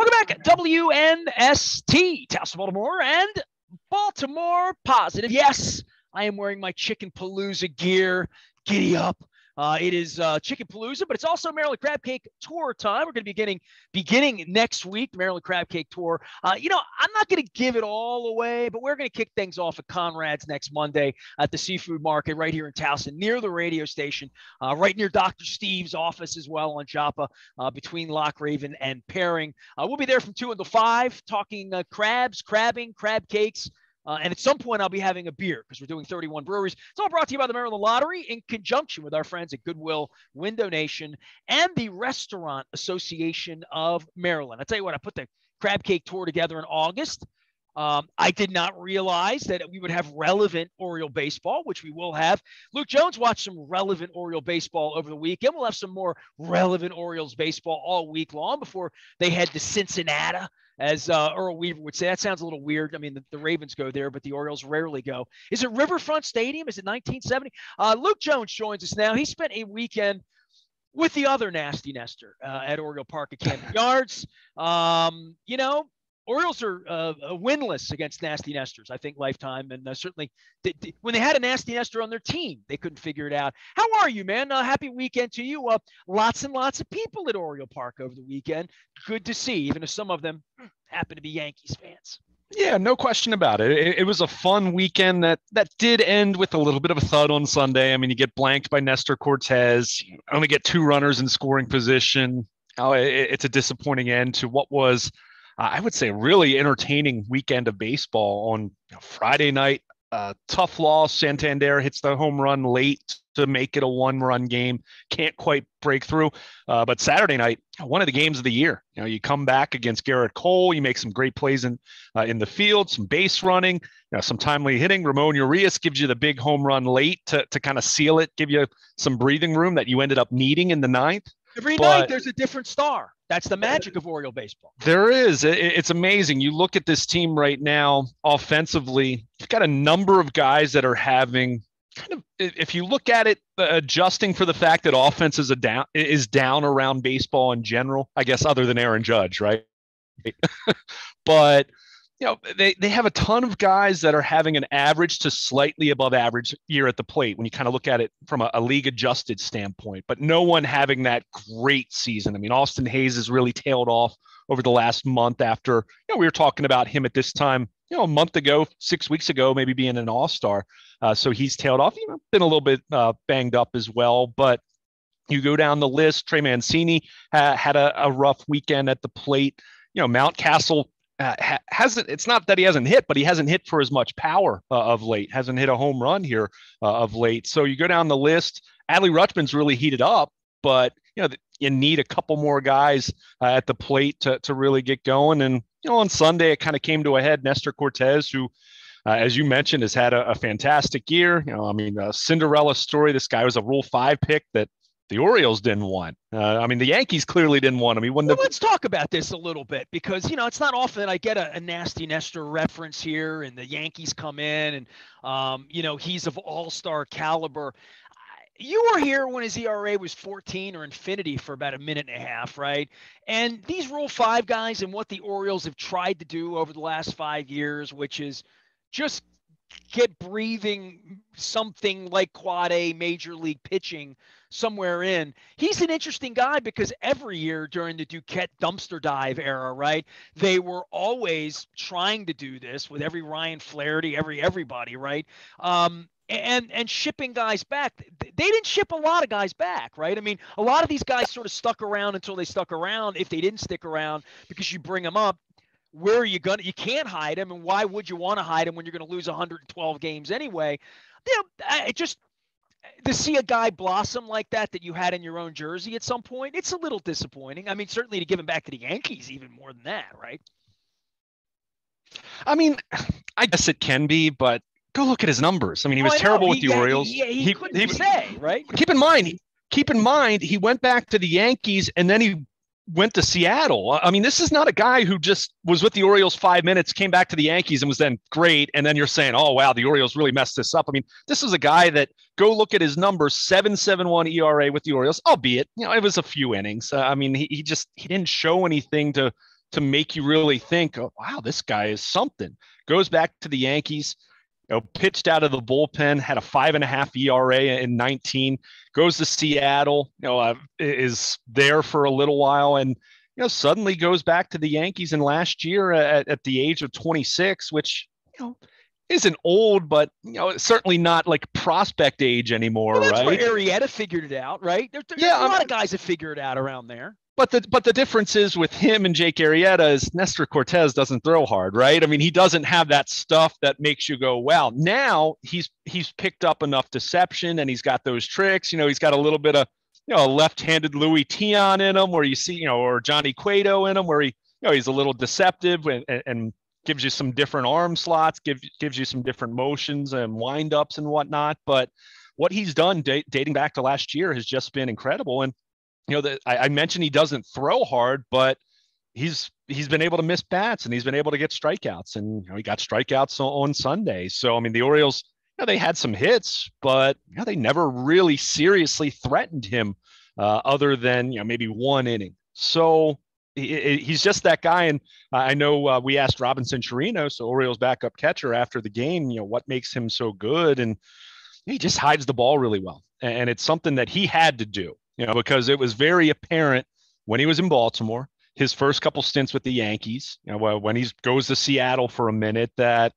Welcome back, WNST, Towson, Baltimore, and Baltimore Positive. Yes, I am wearing my Chicken Palooza gear. Giddy up. Uh, it is uh, Chicken Palooza, but it's also Maryland Crab Cake Tour time. We're going to be getting beginning next week, Maryland Crab Cake Tour. Uh, you know, I'm not going to give it all away, but we're going to kick things off at Conrad's next Monday at the Seafood Market right here in Towson, near the radio station, uh, right near Dr. Steve's office as well on Joppa, uh, between Loch Raven and Perring. Uh, we'll be there from two until five, talking crabs, crabbing, crab cakes. Uh, and at some point, I'll be having a beer because we're doing 31 breweries. It's all brought to you by the Maryland Lottery in conjunction with our friends at Goodwill Window Nation and the Restaurant Association of Maryland. I tell you what, I put the crab cake tour together in August. Um, I did not realize that we would have relevant Oriole baseball, which we will have. Luke Jones watched some relevant Oriole baseball over the weekend. We'll have some more relevant Orioles baseball all week long before they head to Cincinnati as uh, Earl Weaver would say. That sounds a little weird. I mean, the, the, Ravens go there, but the Orioles rarely go. Is it Riverfront Stadium? Is it 1970? Uh, Luke Jones joins us now. He spent a weekend with the other nasty Nestor uh, at Oriole Park at Camden Yards. Um, you know, Orioles are uh, winless against nasty Nestors, I think, lifetime. And uh, certainly when they had a nasty Nestor on their team, they couldn't figure it out. How are you, man? Uh, happy weekend to you. Uh, lots and lots of people at Oriole Park over the weekend. Good to see, even if some of them happen to be Yankees fans. Yeah, no question about it. it. it. was a fun weekend that that did end with a little bit of a thud on Sunday. I mean, you get blanked by Nestor Cortes, you only get two runners in scoring position. Oh, it, it's a disappointing end to what was – I would say, really entertaining weekend of baseball on Friday night. Uh, tough loss. Santander hits the home run late to make it a one-run game. Can't quite break through. Uh, but Saturday night, one of the games of the year. You know, you come back against Gerrit Cole. You make some great plays in uh, in the field, some base running, you know, some timely hitting. Ramon Urias gives you the big home run late to to kind of seal it, give you some breathing room that you ended up needing in the ninth. Every but, night there's a different star. That's the magic of Oriole baseball. There is. It's amazing. You look at this team right now offensively, you've got a number of guys that are having kind of if you look at it uh, adjusting for the fact that offense is a down is down around baseball in general, I guess other than Aaron Judge, right? but you know, they, they have a ton of guys that are having an average to slightly above average year at the plate when you kind of look at it from a, a, league adjusted standpoint, but no one having that great season. I mean, Austin Hays has really tailed off over the last month after, you know, we were talking about him at this time, you know, a month ago, six weeks ago, maybe being an all star. Uh, so he's tailed off, you know, been a little bit uh, banged up as well, but you go down the list, Trey Mancini ha- had a, a rough weekend at the plate. You know, Mountcastle uh, ha- hasn't it's not that he hasn't hit but he hasn't hit for as much power uh, of late hasn't hit a home run here uh, of late so you go down the list adley rutschman's really heated up but you know you need a couple more guys uh, at the plate to, to really get going and you know on sunday it kind of came to a head nestor cortes who uh, as you mentioned, has had a, a, fantastic year. You know, I mean, a Cinderella story. This guy was a Rule Five pick that the Orioles didn't want. Uh, I mean, the Yankees clearly didn't want him. He wouldn't well, have... Let's talk about this a little bit because you know it's not often that I get a, a nasty Nestor reference here, and the Yankees come in, and um, you know he's of All-Star caliber. You were here when his ERA was 14 or infinity for about a minute and a half, right? And these Rule Five guys and what the Orioles have tried to do over the last five years, which is just get breathing something like quad A major league pitching somewhere in. He's an interesting guy because every year during the Duquette dumpster dive era, right, they were always trying to do this with every Ryan Flaherty, every everybody, right? Um, and and shipping guys back. They didn't ship a lot of guys back, right? I mean, a lot of these guys sort of stuck around until they stuck around. If they didn't stick around because you bring them up, where are you gonna? You can't hide him, and why would you want to hide him when you're going to lose 112 games anyway? You uh, know, it just to see a guy blossom like that that you had in your own jersey at some point, it's a little disappointing. I mean, certainly to give him back to the Yankees, even more than that, right? I mean, I guess it can be, but go look at his numbers. I mean, he was oh, terrible with the yeah, Orioles. He, he, he couldn't he, say, right? Keep in mind, keep in mind, he went back to the Yankees and then he went to Seattle. I mean, this is not a guy who just was with the Orioles five minutes, came back to the Yankees, and was then great. And then you're saying, oh, wow, the Orioles really messed this up. I mean, this is a guy that go look at his numbers 771 ERA with the Orioles, albeit, you know, it was a few innings. Uh, I mean, he, he just he didn't show anything to to make you really think, oh, wow, this guy is something. Goes back to the Yankees, you know, pitched out of the bullpen, had a five and a half ERA in 19, goes to Seattle, you know, uh, is there for a little while and, you know, suddenly goes back to the Yankees in last year at, at the age of 26, which, you know, isn't old, but you know, certainly not like prospect age anymore, well, that's right? Where Arrieta figured it out, right? There, there's yeah, a lot I'm, of guys that figure it out around there. But the but the difference is with him and Jake Arrieta is Nestor Cortes doesn't throw hard, right? I mean, he doesn't have that stuff that makes you go, wow. Now he's he's picked up enough deception and he's got those tricks. You know, he's got a little bit of you know a left-handed Luis Tiant in him, where you see you know, or Johnny Cueto in him, where he you know he's a little deceptive and, and gives you some different arm slots, gives gives you some different motions and windups and whatnot. But what he's done da- dating back to last year has just been incredible. And you know, that I, I mentioned he doesn't throw hard, but he's he's been able to miss bats and he's been able to get strikeouts. And you know, he got strikeouts on, Sunday. So I mean, the Orioles, you know, they had some hits, but you know, they never really seriously threatened him, uh, other than you know maybe one inning. So he's just that guy. And I know uh, we asked Robinson Chirinos, so Orioles backup catcher, after the game, you know, what makes him so good, and he just hides the ball really well, and it's something that he had to do, you know, because it was very apparent when he was in Baltimore, his first couple stints with the Yankees, you know, when he goes to Seattle for a minute, that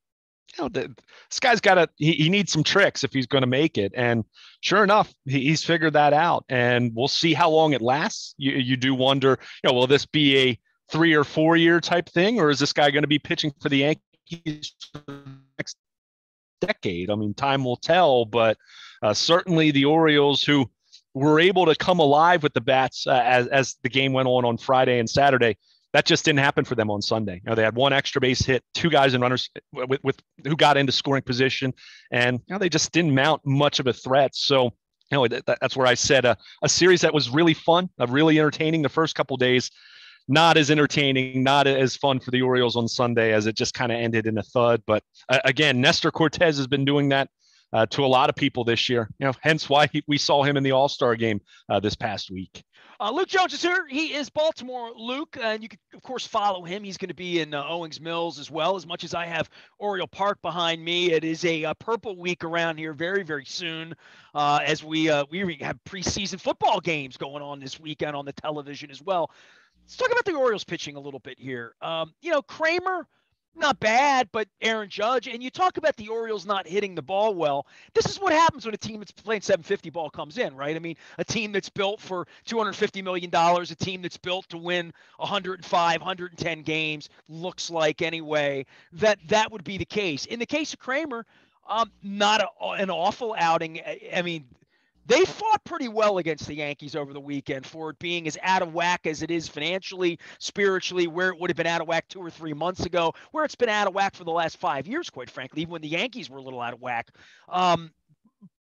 you know, the, this guy's got to, he, he, needs some tricks if he's going to make it. And sure enough, he, he's figured that out. And we'll see how long it lasts. You, you do wonder, you know, will this be a three or four year type thing, or is this guy going to be pitching for the Yankees for next decade? I mean, time will tell, but uh, certainly the Orioles who were able to come alive with the bats uh, as, as the game went on on Friday and Saturday that just didn't happen for them on Sunday. You know, they had one extra base hit, two guys and runners with, with who got into scoring position, and you know, they just didn't mount much of a threat. So, you know, that, that's where I said a, a series that was really fun, uh, really entertaining the first couple days, not as entertaining, not as fun for the Orioles on Sunday as it just kind of ended in a thud. But uh, again, Nestor Cortes has been doing that uh, to a lot of people this year. You know, hence why he, we saw him in the All Star game uh, this past week. Uh, Luke Jones is here. He is Baltimore Luke, and you can, of course, follow him. He's going to be in uh, Owings Mills as well. As much as I have Oriole Park behind me, it is a, a uh, purple week around here very, very soon. Uh, as we we have preseason football games going on this weekend on the television as well. Let's talk about the Orioles pitching a little bit here. Um, you know, Kremer not bad, but Aaron Judge, and you talk about the Orioles not hitting the ball well. This is what happens when a team that's playing 750 ball comes in, right? I mean, a team that's built for 250 million dollars, a team that's built to win 105, 110 games, looks like anyway that that would be the case. In the case of Kremer, um, not a, an awful outing. I mean, they fought pretty well against the Yankees over the weekend for it being as out of whack as it is financially, spiritually, where it would have been out of whack two or three months ago, where it's been out of whack for the last five years, quite frankly, even when the Yankees were a little out of whack. Um,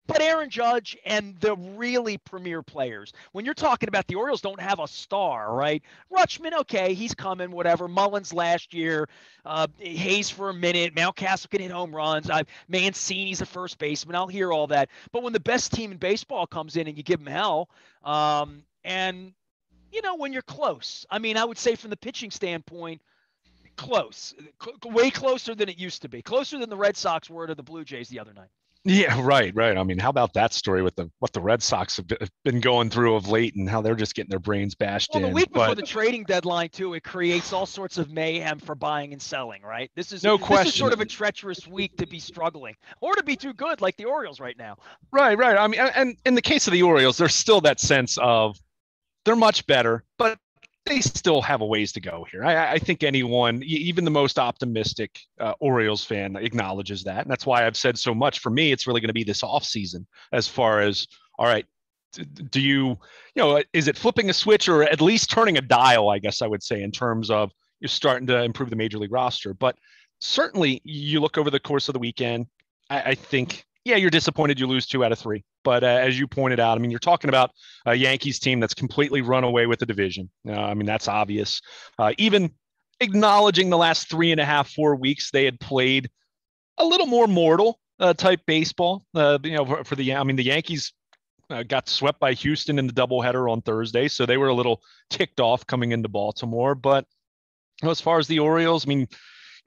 but Aaron Judge and the really premier players, when you're talking about the Orioles don't have a star, right? Rutschman, okay, he's coming, whatever. Mullins last year, uh, Hays for a minute, Mountcastle can hit home runs. I've Mancini's a first baseman. I'll hear all that. But when the best team in baseball comes in and you give them hell, um, and you know when you're close, I mean, I would say from the pitching standpoint, close, way closer than it used to be, closer than the Red Sox were to the Blue Jays the other night. Yeah, right, right. I mean, how about that story with the what the Red Sox have been going through of late and how they're just getting their brains bashed well, in. the week before the trading deadline too, it creates all sorts of mayhem for buying and selling. Right? This is no this question. Is sort of a treacherous week to be struggling or to be too good, like the Orioles right now. Right, right. I mean, and in the case of the Orioles, there's still that sense of they're much better, but they still have a ways to go here. I, I think anyone, even the most optimistic uh, Orioles fan, acknowledges that. And that's why I've said so much. For me, it's really going to be this offseason as far as, all right, do you, you know, is it flipping a switch or at least turning a dial, I guess I would say, in terms of you're starting to improve the major league roster. But certainly you look over the course of the weekend, I, I think yeah, you're disappointed you lose two out of three. But uh, as you pointed out, I mean, you're talking about a Yankees team that's completely run away with the division. Uh, I mean, that's obvious. Uh, even acknowledging the last three and a half, four weeks, they had played a little more mortal uh, type baseball. Uh, you know, for, for, the, I mean, the Yankees uh, got swept by Houston in the doubleheader on Thursday, so they were a little ticked off coming into Baltimore. But know, as far as the Orioles, I mean, you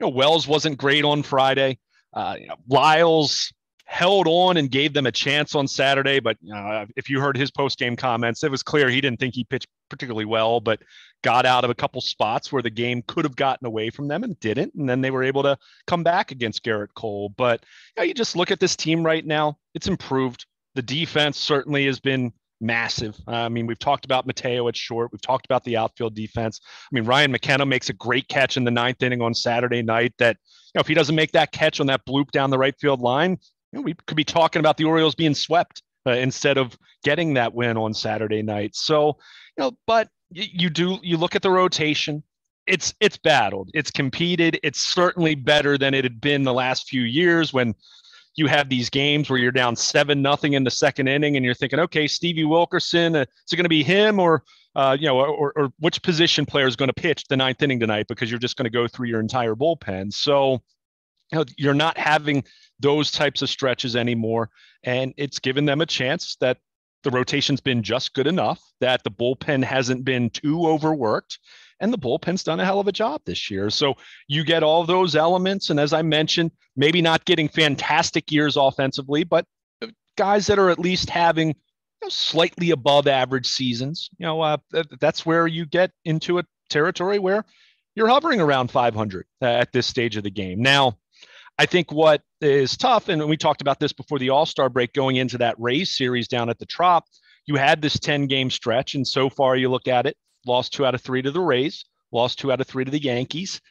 know, Wells wasn't great on Friday. You know, Lyles held on and gave them a chance on Saturday. But uh, if you heard his post game comments, it was clear he didn't think he pitched particularly well, but got out of a couple spots where the game could have gotten away from them and didn't. And then they were able to come back against Gerrit Cole. But you, know, you just look at this team right now, it's improved. The defense certainly has been massive. Uh, I mean, we've talked about Mateo at short. We've talked about the outfield defense. I mean, Ryan McKenna makes a great catch in the ninth inning on Saturday night. That you know, if he doesn't make that catch on that bloop down the right field line, you know, we could be talking about the Orioles being swept uh, instead of getting that win on Saturday night. So, you know, but you, you do you look at the rotation. It's it's battled. It's competed. It's certainly better than it had been the last few years when you have these games where you're down seven nothing in the second inning, and you're thinking, okay, Stevie Wilkerson, uh, is it going to be him or uh, you know, or, or which position player is going to pitch the ninth inning tonight because you're just going to go through your entire bullpen. So, you know, you're not having those types of stretches anymore. And it's given them a chance that the rotation's been just good enough, that the bullpen hasn't been too overworked, and the bullpen's done a hell of a job this year. So you get all those elements. And as I mentioned, maybe not getting fantastic years offensively, but guys that are at least having you know, slightly above average seasons. You know, uh, that's where you get into a territory where you're hovering around 500 at this stage of the game. Now, I think what is tough, and we talked about this before the All Star break going into that Rays series down at the Trop, you had this 10 game stretch. And so far, you look at it, lost two out of three to the Rays, lost two out of three to the Yankees.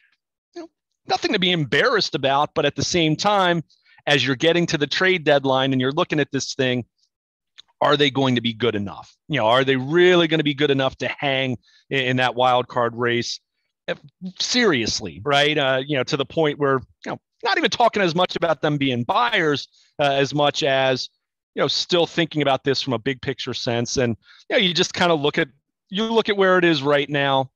You know, nothing to be embarrassed about, but at the same time, as you're getting to the trade deadline and you're looking at this thing, are they going to be good enough? You know, are they really going to be good enough to hang in, in that wild card race? Seriously, right? Uh, you know, to the point where you know not even talking as much about them being buyers uh, as much as you know still thinking about this from a big picture sense. And you know you just kind of look at you look at where it is right now.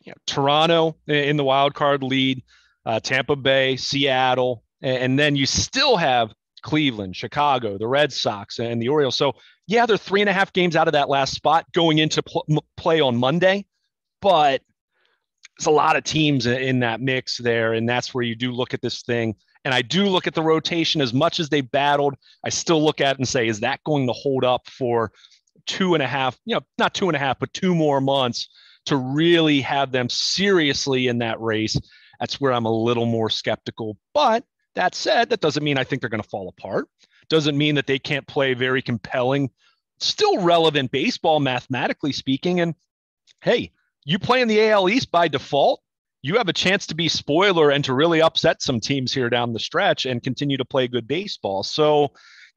You know, toronto in the wild card lead uh, tampa bay seattle and, then you still have cleveland chicago the red sox and the orioles. So yeah they're three and a half games out of that last spot going into pl- play on monday but there's a lot of teams in that mix there, and that's where you do look at this thing. And I do look at the rotation as much as they battled. I still look at and say, is that going to hold up for two and a half? You know, not two and a half, but two more months to really have them seriously in that race. That's where I'm a little more skeptical. But that said, that doesn't mean I think they're going to fall apart. Doesn't mean that they can't play very compelling, still relevant baseball, mathematically speaking. And hey, you play in the AL East by default, you have a chance to be spoiler and to really upset some teams here down the stretch and continue to play good baseball. So, you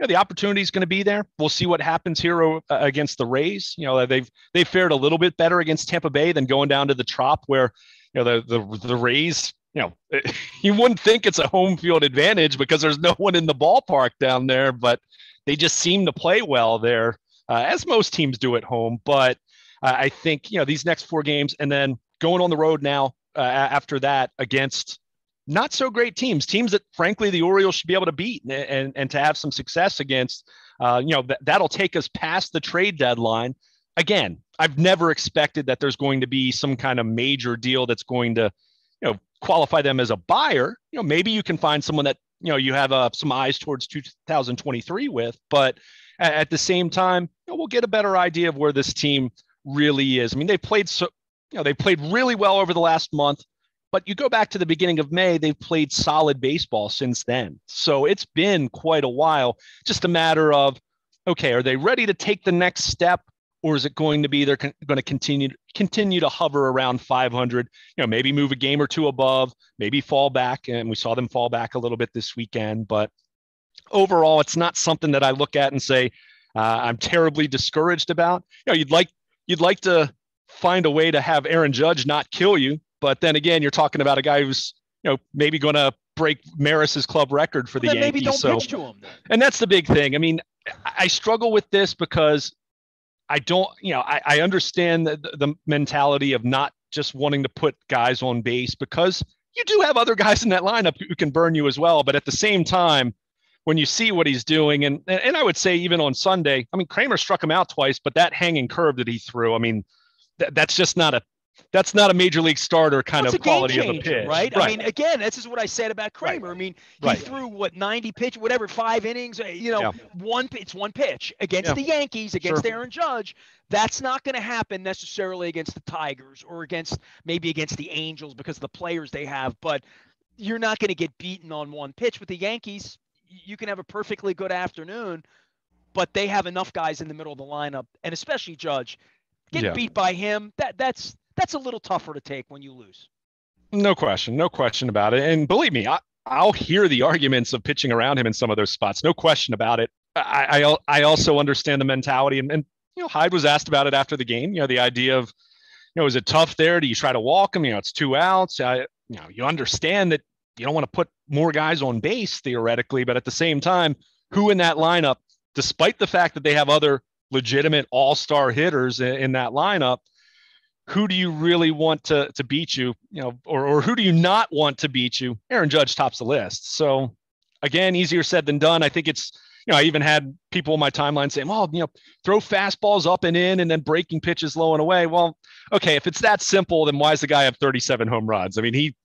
know, the opportunity is going to be there. We'll see what happens here uh, against the Rays. You know, they've they've fared a little bit better against Tampa Bay than going down to the Trop, where you know the the the Rays. You know, you wouldn't think it's a home field advantage because there's no one in the ballpark down there, but they just seem to play well there, uh, as most teams do at home. But uh, I think you know these next four games, and then going on the road now uh, after that against not so great teams, teams that frankly the Orioles should be able to beat and and, and to have some success against. Uh, you know that that'll take us past the trade deadline. Again, I've never expected that there's going to be some kind of major deal that's going to, you know, qualify them as a buyer. You know, maybe you can find someone that you know you have uh, some eyes towards 2023 with, but at the same time, you know, we'll get a better idea of where this team really is. I mean, they played so you know they played really well over the last month, but you go back to the beginning of May, they've played solid baseball since then. So it's been quite a while. Just a matter of okay, are they ready to take the next step? Or is it going to be they're con- going to continue continue to hover around 500? You know, maybe move a game or two above, maybe fall back, and we saw them fall back a little bit this weekend. But overall, it's not something that I look at and say uh, I'm terribly discouraged about. You know, you'd like you'd like to find a way to have Aaron Judge not kill you, but then again, you're talking about a guy who's you know maybe going to break Maris's club record for the Yankees. Maybe don't so, pitch to him. Then. And that's the big thing. I mean, I struggle with this because I don't, you know, I, I understand the, the mentality of not just wanting to put guys on base because you do have other guys in that lineup who can burn you as well. But at the same time, when you see what he's doing, and and I would say even on Sunday, I mean Kremer struck him out twice, but that hanging curve that he threw, I mean, th- that's just not a that's not a major league starter kind That's of quality of a changer, pitch, right? I mean, again, this is what I said about Right. Kremer. I mean, he Right. threw what 90 pitch, whatever, five innings. uh, You know, Yeah. one it's one pitch against Yeah. the Yankees, against Sure. Aaron Judge. That's not going to happen necessarily against the Tigers or against maybe against the Angels because of the players they have. But you're not going to get beaten on one pitch with the Yankees. You can have a perfectly good afternoon, but they have enough guys in the middle of the lineup, and especially Judge. get Yeah. beat by him, that that's that's a little tougher to take when you lose. No question, no question about it. And believe me, I, I'll hear the arguments of pitching around him in some of those spots. No question about it. I I, I also understand the mentality, and, and you know Hyde was asked about it after the game. You know the idea of, you know, is it tough there? Do you try to walk him? You know, it's two outs. I, you know, you understand that you don't want to put more guys on base theoretically, but at the same time, who in that lineup, despite the fact that they have other legitimate all-star hitters in, in that lineup, who do you really want to to beat you? You know, or or who do you not want to beat you? Aaron Judge tops the list. So again, easier said than done. I think it's you know I even had people in my timeline saying, well, you know, throw fastballs up and in, and then breaking pitches low and away. Well, okay, if it's that simple, then why does the guy have 37 home runs? I mean, he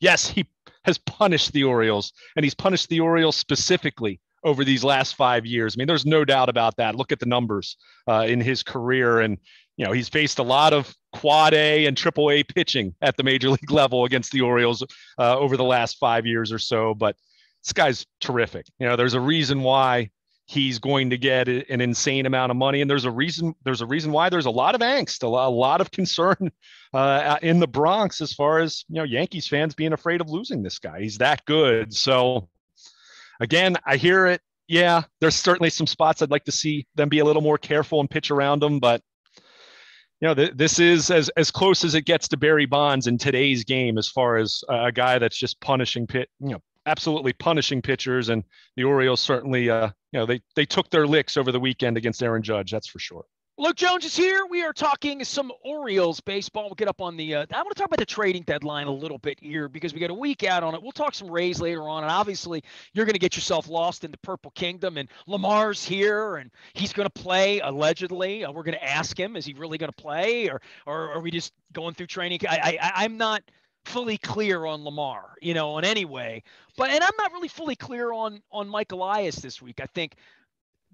yes, he has punished the Orioles, and he's punished the Orioles specifically over these last five years. I mean, there's no doubt about that. Look at the numbers uh, in his career, and you know he's faced a lot of quad A and triple A pitching at the major league level against the Orioles uh, over the last five years or so. But this guy's terrific. You know, there's a reason why he's going to get an insane amount of money, and there's a reason. There's a reason why there's a lot of angst, a lot, of concern uh, in the Bronx as far as you know Yankees fans being afraid of losing this guy. He's that good. So again, I hear it. Yeah, there's certainly some spots I'd like to see them be a little more careful and pitch around them, but you know, th- this is as as close as it gets to Barry Bonds in today's game, as far as a guy that's just punishing pit, you know, absolutely punishing pitchers. And the Orioles certainly, uh, you know, they they took their licks over the weekend against Aaron Judge. That's for sure. Luke Jones is here. We are talking some Orioles baseball. We'll get up on the. Uh, I want to talk about the trading deadline a little bit here because we got a week out on it. We'll talk some Rays later on, and obviously you're going to get yourself lost in the Purple Kingdom. And Lamar's here, and he's going to play allegedly. Uh, we're going to ask him: Is he really going to play, or or are we just going through training? I, I I'm not fully clear on Lamar, you know, in any way. But and I'm not really fully clear on on Mike Elias this week. I think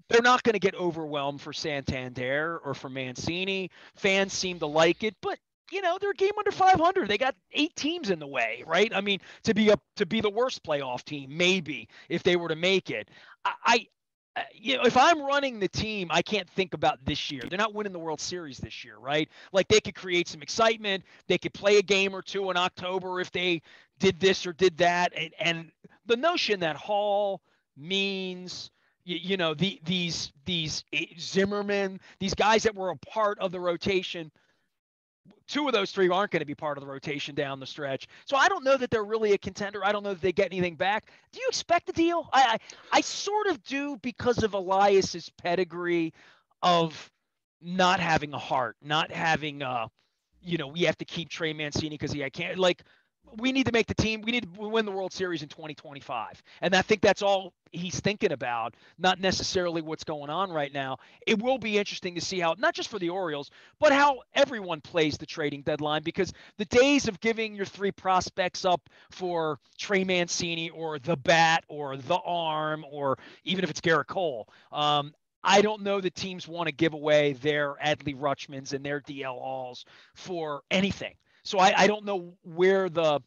they're not going to get overwhelmed for Santander or for Mancini. Fans seem to like it, but you know they're a game under 500. They got eight teams in the way, right? I mean, to be a to be the worst playoff team, maybe if they were to make it. I, you know, if I'm running the team, I can't think about this year. They're not winning the World Series this year, right? Like they could create some excitement. They could play a game or two in October if they did this or did that. And, and the notion that Hall means you, you know the these these eh, Zimmermann, these guys that were a part of the rotation. Two of those three aren't going to be part of the rotation down the stretch. So I don't know that they're really a contender. I don't know that they get anything back. Do you expect a deal? I I, I sort of do because of Elias's pedigree of not having a heart, not having uh you know, we have to keep Trey Mancini because he I can't like we need to make the team. We need to win the World Series in 2025. And I think that's all he's thinking about, not necessarily what's going on right now. It will be interesting to see how, not just for the Orioles, but how everyone plays the trading deadline because the days of giving your three prospects up for Trey Mancini or the bat or the arm or even if it's Gerrit Cole, um, I don't know that teams want to give away their Adley Rutschmans and their DL Halls for anything. So I, I don't know where the,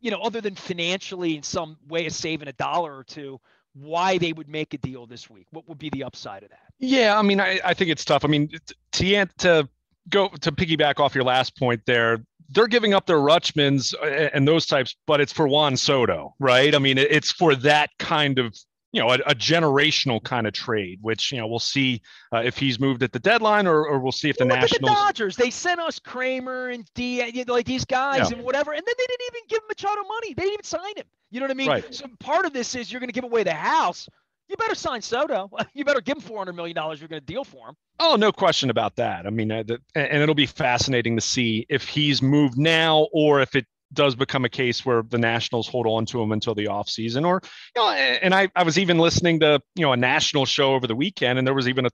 you know, other than financially in some way of saving a dollar or two, why they would make a deal this week. What would be the upside of that? Yeah, I mean, I, I think it's tough. I mean, to to go to piggyback off your last point there, they're giving up their Rutschmans and those types, but it's for Juan Soto, right? I mean, it's for that kind of you know, a, a, generational kind of trade, which you know we'll see uh, if he's moved at the deadline, or, or we'll see if the well, Nationals. the Dodgers, they sent us Kremer and D, you know, like these guys yeah. and whatever, and then they didn't even give Machado money. They didn't even sign him. You know what I mean? Right. So part of this is you're going to give away the house. You better sign Soto. You better give him four hundred million dollars. You're going to deal for him. Oh, no question about that. I mean, uh, the, and it'll be fascinating to see if he's moved now or if it does become a case where the Nationals hold on to him until the offseason. Or, you know, and I, I was even listening to, you know, a national show over the weekend, and there was even a,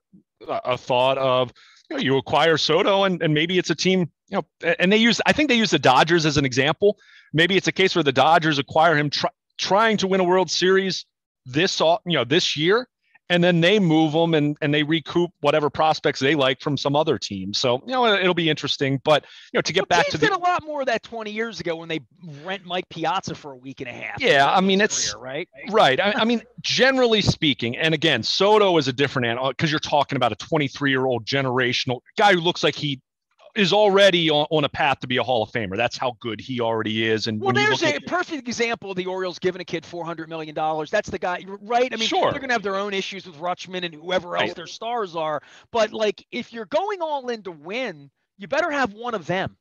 a thought of, you know, you acquire Soto and, and maybe it's a team, you know, and they use, I think they use the Dodgers as an example. Maybe it's a case where the Dodgers acquire him try, trying to win a World Series this, you know, this year, and then they move them and, and they recoup whatever prospects they like from some other team. So, you know, it'll be interesting. But, you know, to get well, back to the. did a lot more of that 20 years ago when they rent Mike Piazza for a week and a half. Yeah. I mean, it's career, right. Right. I, I, mean, generally speaking, and again, Soto is a different animal because you're talking about a 23 year old generational guy who looks like he is already on, on, a path to be a Hall of Famer. That's how good he already is. And well, there's a at, perfect example of the Orioles giving a kid four hundred million dollars. That's the guy, right? I mean, sure. they're gonna have their own issues with Rutschman and whoever else right. their stars are. But like, if you're going all in to win, you better have one of them.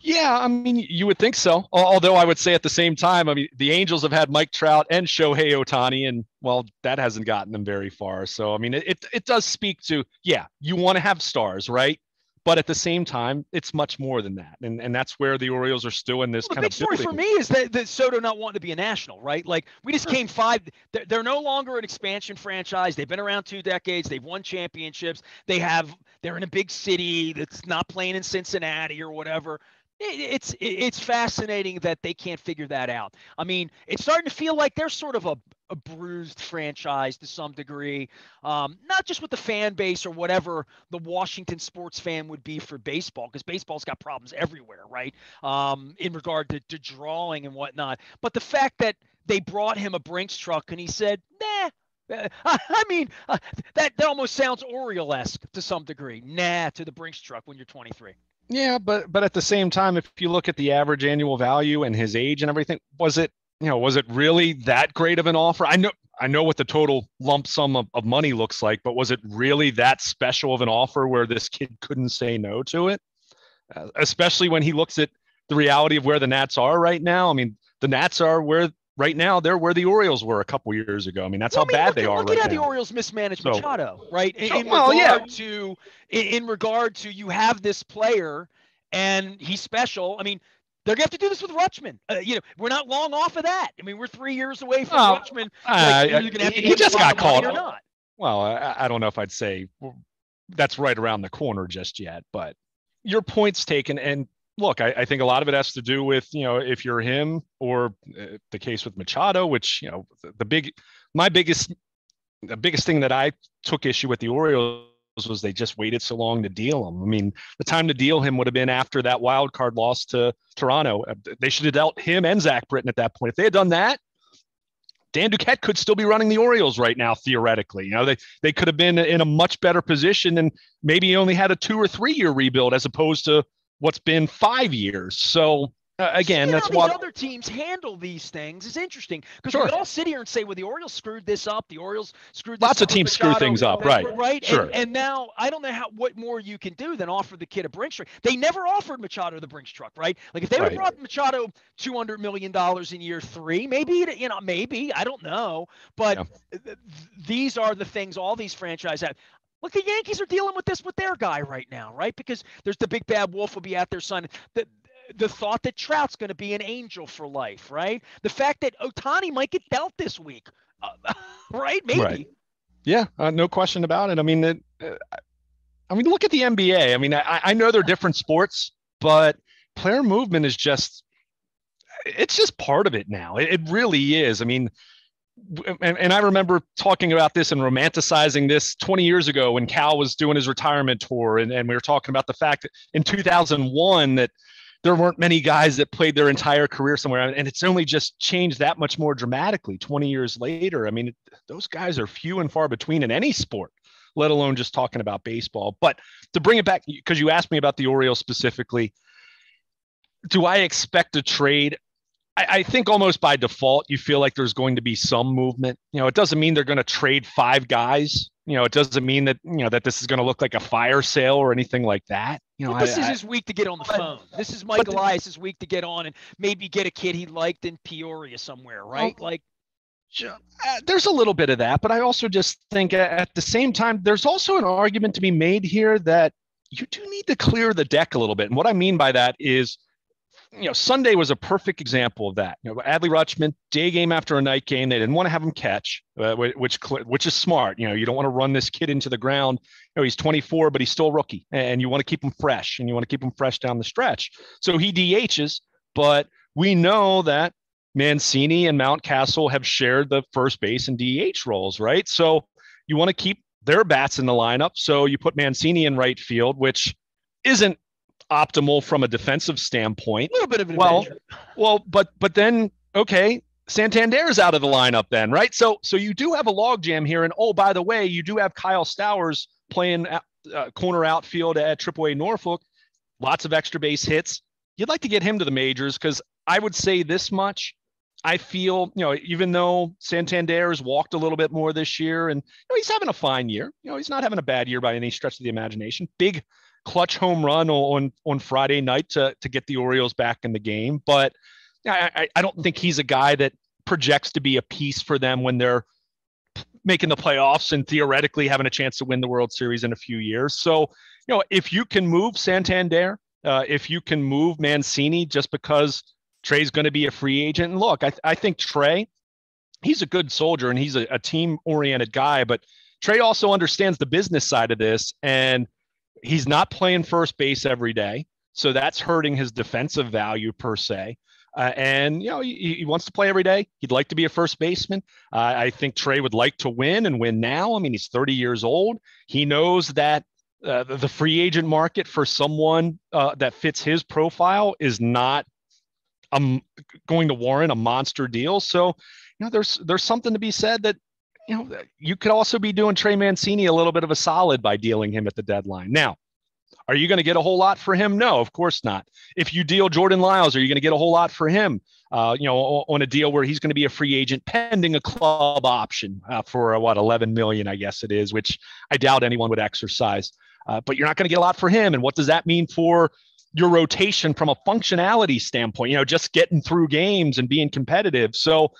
Yeah, I mean, you would think so. Although I would say at the same time, I mean, the Angels have had Mike Trout and Shohei Ohtani, and well, that hasn't gotten them very far. So, I mean, it, it does speak to yeah, you want to have stars, right? But at the same time, it's much more than that, and and that's where the Orioles are still in this well, kind the big story for me is that, that Soto not wanting to be a national, right? Like we just came five. They're, they're no longer an expansion franchise. They've been around two decades. They've won championships. They have. They're in a big city that's not playing in Cincinnati or whatever it's it's fascinating that they can't figure that out. I mean, it's starting to feel like they're sort of a, a bruised franchise to some degree, um, not just with the fan base or whatever the Washington sports fan would be for baseball, because baseball's got problems everywhere, right? Um, in regard to, to drawing and whatnot. But the fact that they brought him a Brinks truck and he said, nah, uh, I mean, uh, that, that almost sounds Oriole esque to some degree. Nah, to the Brinks truck when you're 23. Yeah, but but at the same time, if you look at the average annual value and his age and everything, was it you know was it really that great of an offer? I know I know what the total lump sum of, of money looks like, but was it really that special of an offer where this kid couldn't say no to it? Uh, especially when he looks at the reality of where the Nats are right now. I mean, the Nats are where right now they're where the Orioles were a couple years ago. I mean, that's well, how I mean, bad look, they are. Look right at how now. the Orioles mismanaged so, Machado, right? In, in well, regard yeah. to in, in, regard to you have this player and he's special. I mean, they're gonna have to do this with Rutschman. Uh, you know, we're not long off of that. I mean, we're three years away from oh, Rutschman. Uh, like, he, he just got caught. Or not. Well, I, I don't know if I'd say that's right around the corner just yet, but your point's taken. And look, I, I, think a lot of it has to do with you know if you're him or uh, the case with Machado, which you know the, the big, my biggest, the biggest thing that I took issue with the Orioles was they just waited so long to deal him. I mean, the time to deal him would have been after that wild card loss to Toronto. Uh, they should have dealt him and Zach Britton at that point. If they had done that, Dan Duquette could still be running the Orioles right now, theoretically. You know, they they could have been in a much better position and maybe only had a two or three year rebuild as opposed to what's been five years. So uh, again, that's how what these other teams handle these things is interesting because sure. we all sit here and say, "Well, the Orioles screwed this up. The Orioles screwed." Lots of teams screw things up, right? Right. Sure. And, and, now I don't know how what more you can do than offer the kid a Brinks truck. They never offered Machado the Brinks truck, right? Like if they right. brought Machado two hundred million dollars in year three, maybe you know, maybe I don't know, but yeah. th- these are the things all these franchises have. Look, the Yankees are dealing with this with their guy right now, right? Because there's the big bad wolf will be out there, son. The, the thought that Trout's going to be an angel for life, right? The fact that Ohtani might get dealt this week, uh, right? Maybe. Right. Yeah, uh, no question about it. I mean, it, uh, I mean, look at the NBA. I mean, I, I know they're different sports, but player movement is just it's just part of it now. It, it really is. I mean, and, and, I remember talking about this and romanticizing this 20 years ago when Cal was doing his retirement tour, and, and we were talking about the fact that in 2001 that there weren't many guys that played their entire career somewhere and it's only just changed that much more dramatically 20 years later. I mean those guys are few and far between in any sport let alone just talking about baseball. But to bring it back because you asked me about the orioles specifically do i expect a trade I, I think almost by default you feel like there's going to be some movement you know it doesn't mean they're going to trade five guys you know, it doesn't mean that you know that this is going to look like a fire sale or anything like that. You know, well, this I, is his week to get on the but, phone. This is Mike Elias's week to get on and maybe get a kid he liked in Peoria somewhere, right? Well, like, uh, there's a little bit of that, but I also just think at the same time, there's also an argument to be made here that you do need to clear the deck a little bit. And what I mean by that is you know, Sunday was a perfect example of that. You know, Adley Rutschman, day game after a night game, they didn't want to have him catch, uh, which which is smart. You know, you don't want to run this kid into the ground. You know, he's 24, but he's still rookie, and you want to keep him fresh, and you want to keep him fresh down the stretch. So he DHs, but we know that Mancini and Mountcastle have shared the first base and DH roles, right? So you want to keep their bats in the lineup. So you put Mancini in right field, which isn't optimal from a defensive standpoint. A little bit of an well, adventure. well, but but then okay, Santander is out of the lineup then, right? So so you do have a logjam here, and oh by the way, you do have Kyle Stowers playing uh, corner outfield at AAA Norfolk, lots of extra base hits. You'd like to get him to the majors because I would say this much. I feel, you know, even though Santander has walked a little bit more this year and you know, he's having a fine year, you know, he's not having a bad year by any stretch of the imagination. Big clutch home run on on Friday night to to get the Orioles back in the game. But I, I don't think he's a guy that projects to be a piece for them when they're making the playoffs and theoretically having a chance to win the World Series in a few years. So, you know, if you can move Santander, uh, if you can move Mancini just because Trey's going to be a free agent, and look, I, th- I think Trey, he's a good soldier and he's a, a team oriented guy, but Trey also understands the business side of this and he's not playing first base every day. So that's hurting his defensive value per se. Uh, and you know he, he, wants to play every day. He'd like to be a first baseman. Uh, I think Trey would like to win and win now. I mean, he's 30 years old. He knows that uh, the free agent market for someone uh, that fits his profile is not um, going to warrant a monster deal. So you know, there's there's something to be said that you know you could also be doing Trey Mancini a little bit of a solid by dealing him at the deadline. Now, are you going to get a whole lot for him? No, of course not. If you deal Jordan Lyles, are you going to get a whole lot for him? Uh, you know, on a deal where he's going to be a free agent pending a club option uh, for uh, what 11 million, I guess it is, which I doubt anyone would exercise. Uh, but you're not going to get a lot for him. And what does that mean for your rotation from a functionality standpoint? You know, just getting through games and being competitive. So,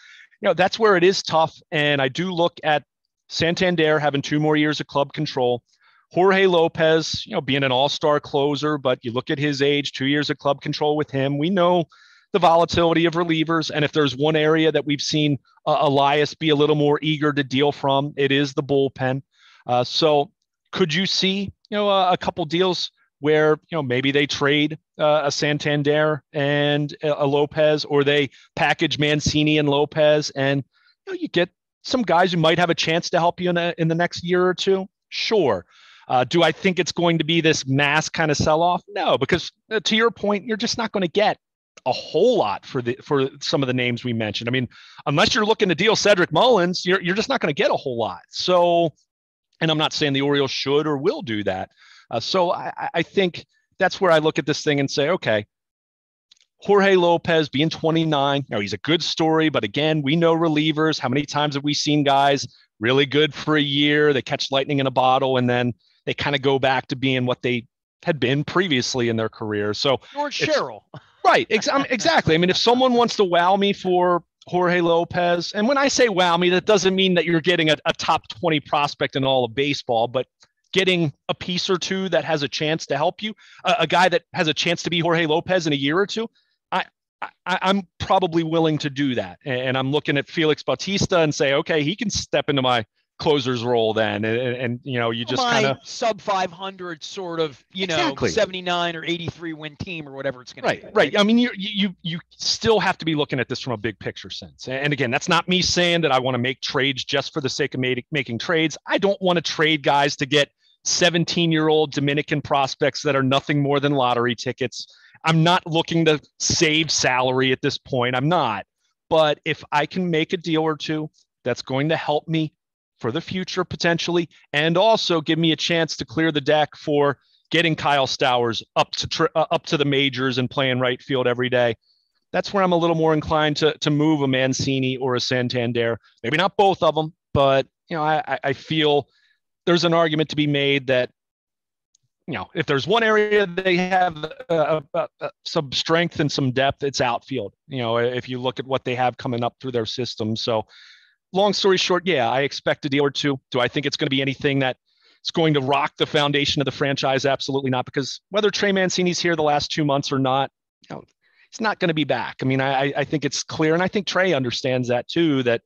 you know, that's where it is tough. And I do look at Santander having two more years of club control. Jorge Lopez, you know, being an all-star closer, but you look at his age, two years of club control with him. We know the volatility of relievers, and if there's one area that we've seen uh, Elias be a little more eager to deal from, it is the bullpen. Uh, so, could you see, you know, a, a, couple deals where you know maybe they trade uh, a Santander and a, Lopez, or they package Mancini and Lopez, and you know you get some guys who might have a chance to help you in, a, in the next year or two? Sure. Uh, do I think it's going to be this mass kind of sell off? No, because uh, to your point, you're just not going to get a whole lot for the for some of the names we mentioned. I mean, unless you're looking to deal Cedric Mullins, you're you're just not going to get a whole lot. So, and I'm not saying the Orioles should or will do that. Uh, so I, I think that's where I look at this thing and say, okay, Jorge Lopez being 29, you know, he's a good story, but again, we know relievers. How many times have we seen guys really good for a year? They catch lightning in a bottle and then they kind of go back to being what they had been previously in their career. So George Sherrill. Right. Ex- exactly. I mean, if someone wants to wow me for Jorge Lopez, and when I say wow me, that doesn't mean that you're getting a, a top 20 prospect in all of baseball, but getting a piece or two that has a chance to help you, a, a guy that has a chance to be Jorge Lopez in a year or two, I, I, am probably willing to do that. And I'm looking at Felix Bautista and say, okay, he can step into my closer's role then. And, and, and you know you just kind of sub 500 sort of you exactly. know 79 or 83 win team or whatever it's going right, to be right? right. I mean you you you still have to be looking at this from a big picture sense. And again that's not me saying that i want to make trades just for the sake of making making trades. I don't want to trade guys to get 17 year old dominican prospects that are nothing more than lottery tickets i'm not looking to save salary at this point i'm not but if i can make a deal or two that's going to help me for the future potentially, and also give me a chance to clear the deck for getting Kyle Stowers up to tr- uh, up to the majors and playing right field every day. That's where I'm a little more inclined to to move a Mancini or a Santander. Maybe not both of them, but you know I I feel there's an argument to be made that you know if there's one area they have uh, uh, uh, some strength and some depth, it's outfield. You know if you look at what they have coming up through their system, so long story short, yeah, I expect a deal or two. Do I think it's going to be anything that it's going to rock the foundation of the franchise? Absolutely not. Because whether Trey Mancini's here the last two months or not, you know, he's not going to be back. I mean, I, I think it's clear, and I think Trey understands that too. That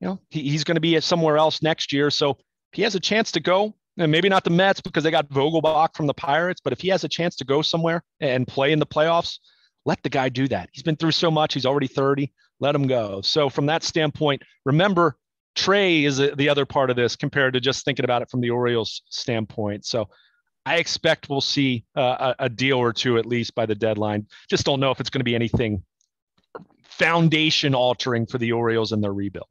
you know he, he's going to be somewhere else next year. So he has a chance to go, and maybe not the Mets because they got Vogelbach from the Pirates, but if he has a chance to go somewhere and play in the playoffs, let the guy do that. He's been through so much. He's already 30. Let him go. So from that standpoint, remember Trey is the other part of this compared to just thinking about it from the Orioles standpoint. So I expect we'll see uh, a, deal or two at least by the deadline. Just don't know if it's going to be anything foundation altering for the Orioles and their rebuild.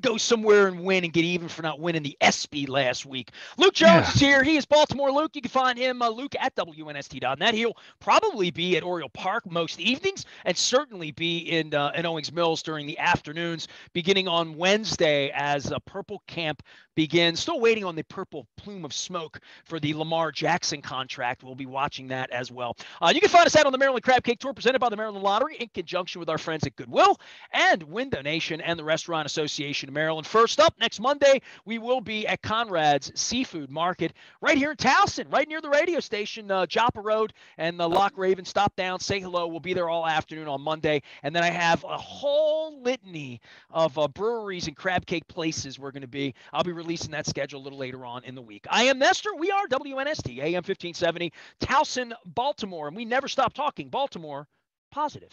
Go somewhere and win and get even for not winning the ESPY last week. Luke Jones yeah. is here. He is Baltimore Luke. You can find him, uh, Luke, at WNST.net. He'll probably be at Oriole Park most evenings and certainly be in, uh, in Owings Mills during the afternoons, beginning on Wednesday as a Purple Camp begins. Still waiting on the purple plume of smoke for the Lamar Jackson contract. We'll be watching that as well. Uh, you can find us out on the Maryland Crab Cake Tour presented by the Maryland Lottery in conjunction with our friends at Goodwill and Window Nation and the Restaurant Association. Of Maryland. First up, next Monday, we will be at Conrad's Seafood Market right here in Towson, right near the radio station, uh, Joppa Road and the Loch Raven. Stop down, say hello. We'll be there all afternoon on Monday. And then I have a whole litany of uh, breweries and crab cake places we're going to be. I'll be releasing that schedule a little later on in the week. I am Nestor. We are WNST, AM 1570, Towson, Baltimore. And we never stop talking Baltimore positive.